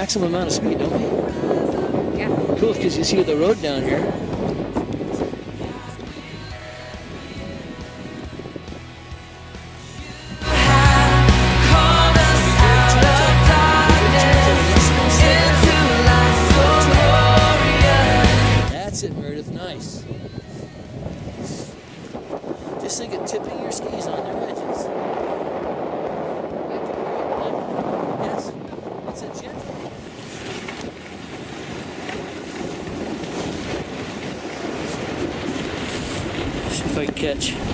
maximum amount of speed, don't we? Yeah. Cool, because you see the road down here. catch.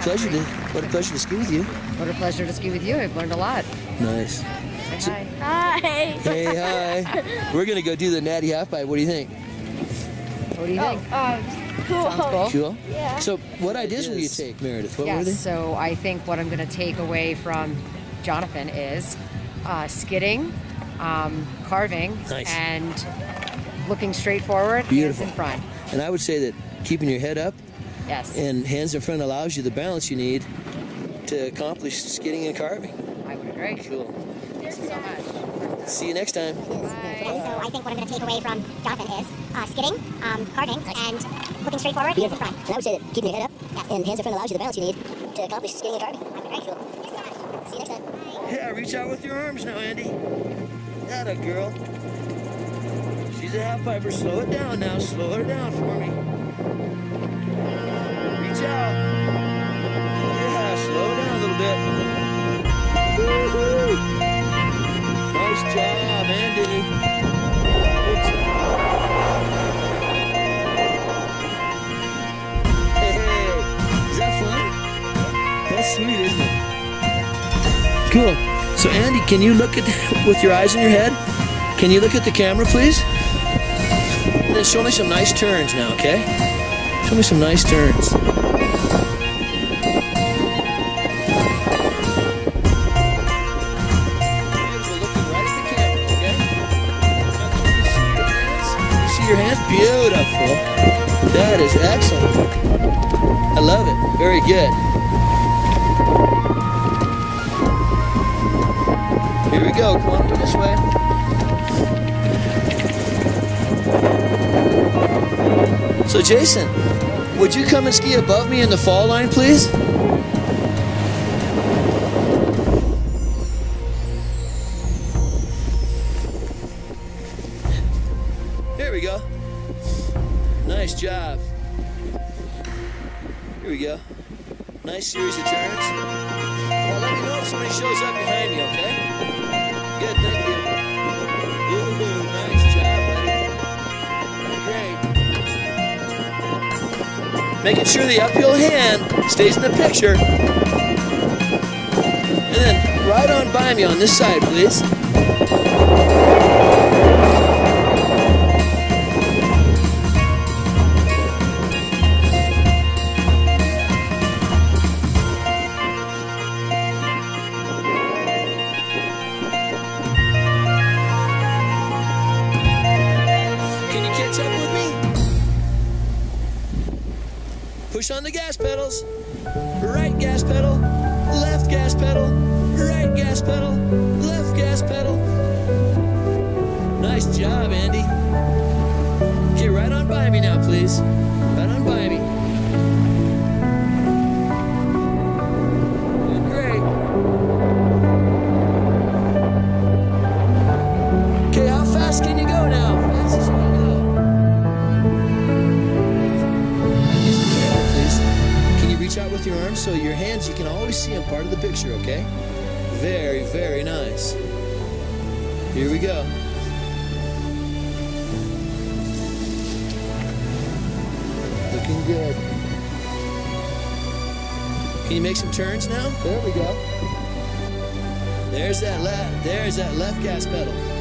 What a pleasure to what a pleasure to ski with you. What a pleasure to ski with you. I've learned a lot. Nice. Say hi. Hi. Hey, hi. We're gonna go do the natty half pipe. What do you think? What do you think? Um, cool. Sounds cool. Cool. Yeah. So, what ideas will you take, Meredith? What were Yes, they? so I think what I'm going to take away from Jonathan is uh, skidding, um, carving, Nice. and looking straight forward, Beautiful. hands in front. And I would say that keeping your head up Yes, and hands in front allows you the balance you need to accomplish skidding and carving. I would agree. Cool. Thank you so much. See you next time. And so I think what I'm going to take away from Jonathan is uh, skidding, um, carving, and looking straight forward, hands in front. And I would say that keeping your head up yes. and hands in front allows you the balance you need to accomplish skiing and carving. Very cool. Thanks so much. See you next time. Yeah, reach out with your arms now, Andy. That a girl. She's a half piper. Slow it down now. Slow her down for me. Reach out. Yeah, slow down a little bit. Nice job, Andy. Hey, hey. Is that fun? That's sweet, isn't it? Cool. So Andy, can you look at with your eyes in your head? Can you look at the camera, please? And then show me some nice turns now, okay? Show me some nice turns. Your hands? Beautiful. That is excellent. I love it. Very good. Here we go. Come on this way. So, Jason, would you come and ski above me in the fall line, please? Here we go. Nice job. Here we go. Nice series of turns. Let me know if somebody shows up behind me, okay? Making sure the uphill hand stays in the picture. And then right on by me on this side, please. Can you catch up with me? Push on the gas pedals. Right gas pedal, left gas pedal, right gas pedal, left gas pedal. Nice job, Andy. Get right on by me now, please. Right on by me. You can see them part of the picture, okay? Very, very nice. Here we go. Looking good. Can you make some turns now? There we go. There's that left. There's that left gas pedal.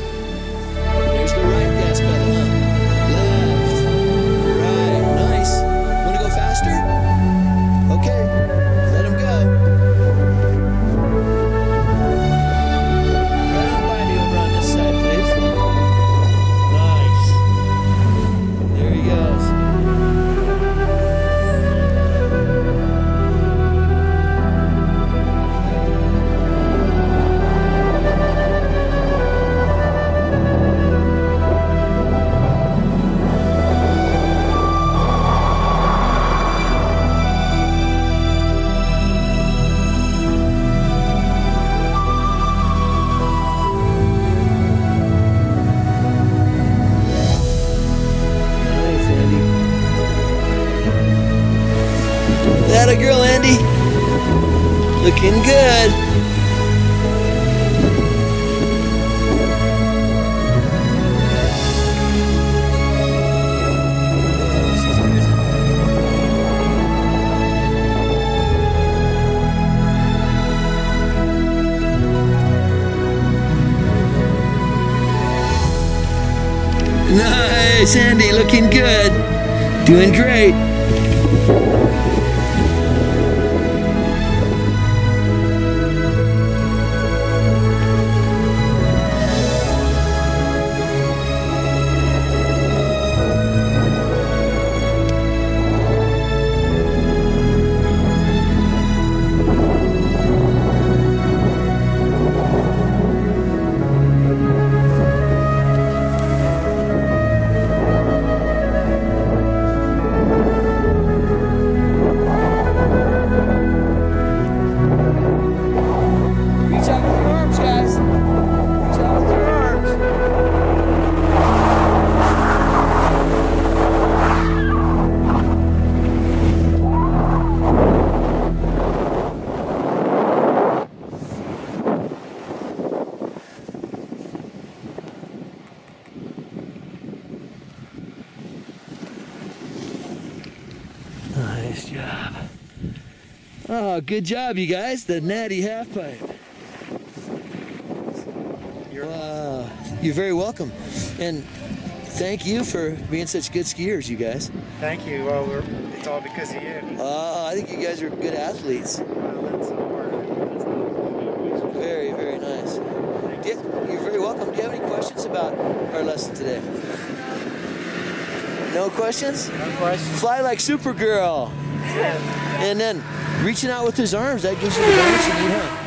Nice, Andy, looking good. Doing great. Oh, good job, you guys. The natty half pipe. Wow. You're very welcome. And thank you for being such good skiers, you guys. Thank you. Well, we're, it's all because of you. Uh, I think you guys are good athletes. Well, that's a part of it. That's all. Very, very nice. You- You're very welcome. Do you have any questions about our lesson today? No questions? No questions. Fly like Supergirl. And then reaching out with his arms, that gives you the balance you need?